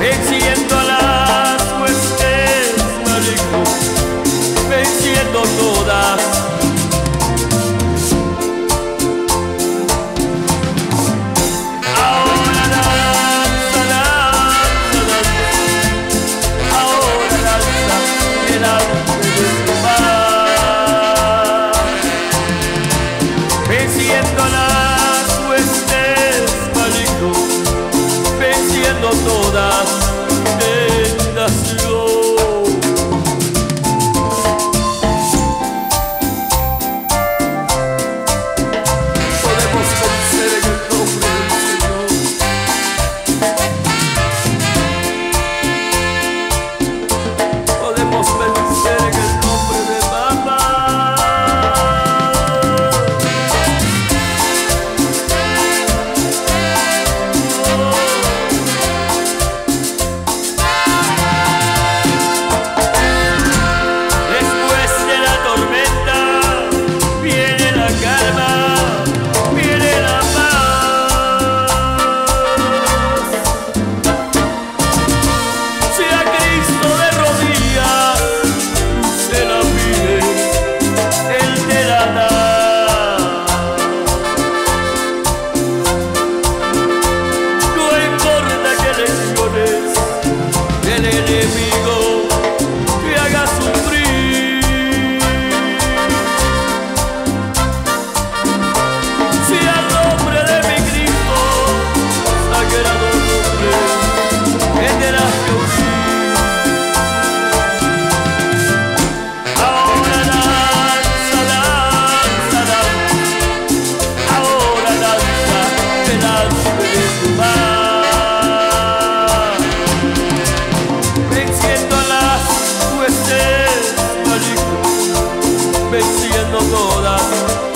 exigiendo sonriendo todas.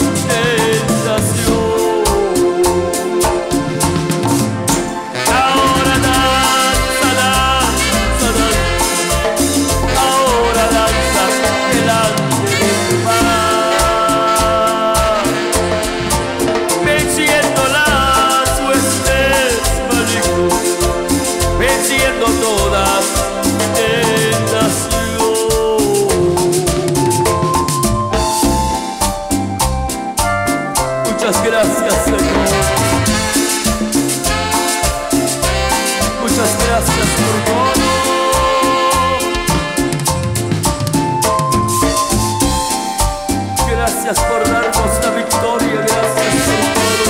gracias por darnos la victoria, gracias por todo.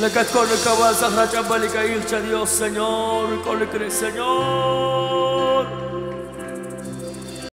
Lekat kol kabal sahra chambali ka ilcha Dios Señor, con kol Señor.